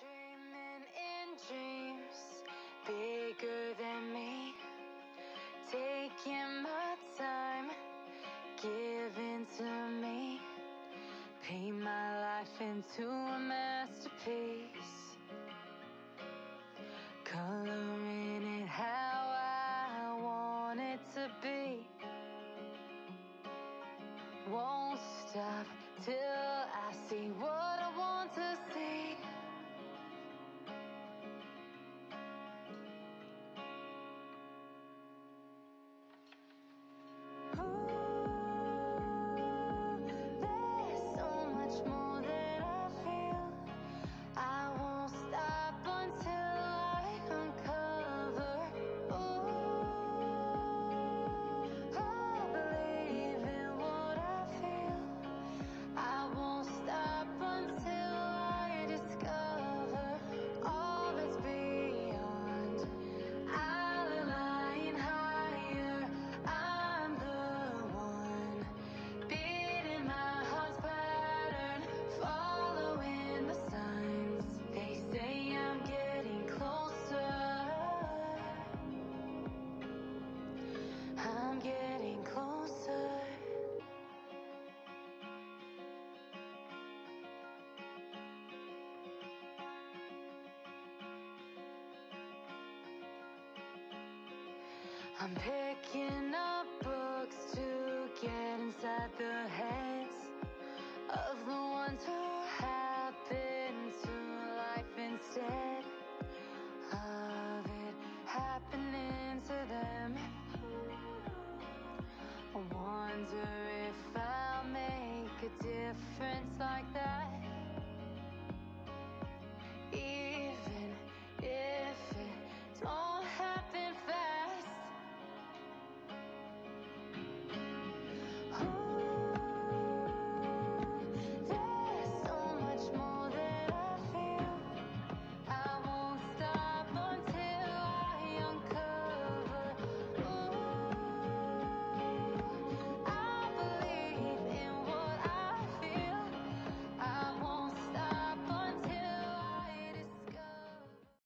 Dreaming in dreams bigger than me. Taking my time, giving to me. Paint my life into a masterpiece. Coloring it how I want it to be. Won't stop till I see what I'm picking up books to get inside the.